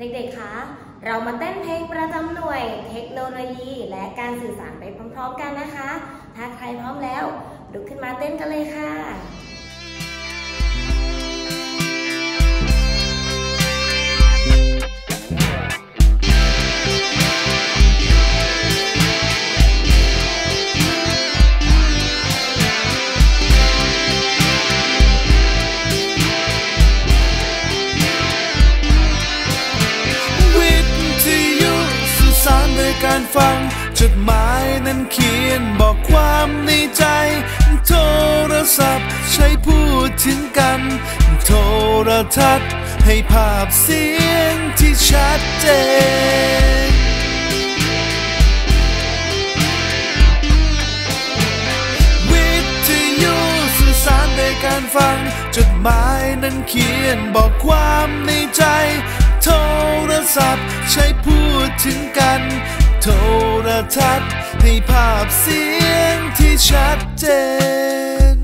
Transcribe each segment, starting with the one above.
เด็กๆ คะ เรามาเต้นเพลงประจำหน่วย เทคโนโลยีและการสื่อสารไปพร้อมๆกันนะคะ ถ้าใครพร้อมแล้วลุกขึ้นมาเต้นกันเลยค่ะ การฟัง จดหมายนั้นเขียนบอกความในใจ โทรศัพท์ใช้พูดถึงกัน โทรทัศน์ให้ภาพเสียงที่ชัดเจนวิทยุสื่อสารโดยการฟัง จดหมายนั้นเขียนบอกความในใจ โทรศัพท์ใช้พูดถึงกัน โทรทัศน์ให้ภาพเสียงที่ชัดเจน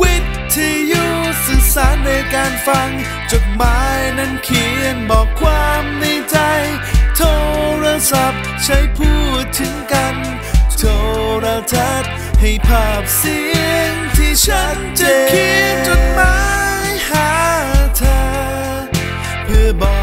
วิทยุสื่อสารในการฟัง จดหมายนั้นเขียนบอกความในใจ โทรศัพท์ใช้พูดถึงกัน ทัศน์ให้ภาพเสียงที่ชัดเจนจะเขียนจดหมายหาเธอเพื่อบอก